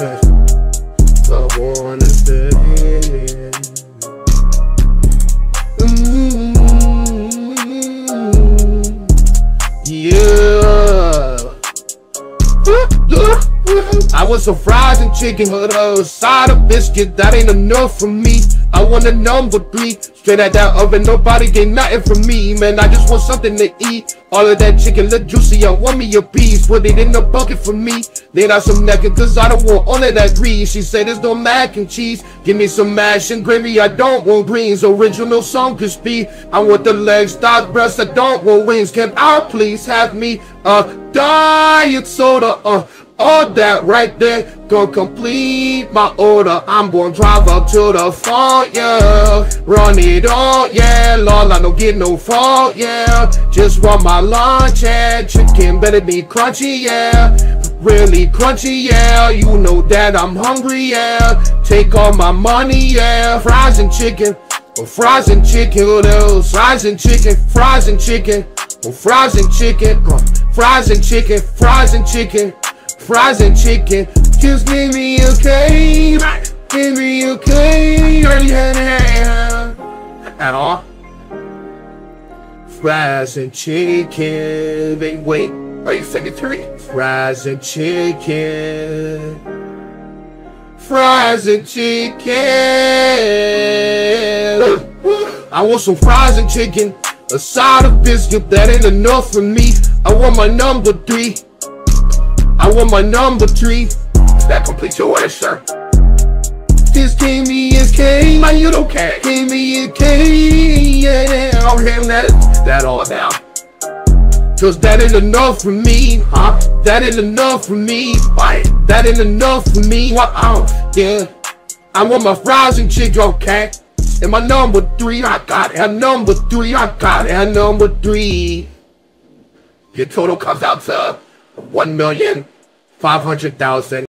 I wanna stay. Mm, Yeah. I want some fries and chicken, but a side of biscuit, that ain't enough for me. I want a number three, straight at that oven, nobody get nothing from me, man. I just want something to eat. All of that chicken look juicy, I want me a piece. Put it in the bucket for me. Then I some naked, cause I don't want all of that grease. She said there's no mac and cheese. Give me some mash and gravy, I don't want greens. Original song could crispy. I want the legs, thighs, breasts, I don't want wings. Can I please have me a diet soda? Uh, all that right there gonna complete my order. I'm gonna drive up to the front, yeah. Run it all, yeah. Lord, I don't get no fault, yeah. Just want my lunch, yeah. Chicken better be crunchy, yeah. Really crunchy, yeah. You know that I'm hungry, yeah. Take all my money, yeah. Fries and chicken. Oh, fries and chicken, what else? Fries and chicken, fries and chicken. Oh, fries and chicken, uh, fries and chicken, fries and chicken fries and chicken. Just give me a cake, give me a cake. At all. Fries and chicken. Wait, wait. Are you three? Fries and chicken. Fries and chicken. I want some fries and chicken. A side of biscuit that ain't enough for me. I want my number three. I want my number three. That completes your sir. This gave me a K, man, you don't care. Gave me a K, yeah. I'll him that, that all down. Cause that ain't enough for me, huh? That ain't enough for me, right? That ain't enough for me, what? Oh, yeah. I want my fries and chicken, okay? And my number three, I got it. And number three, I got it. And number three. Your total comes out to one million five hundred thousand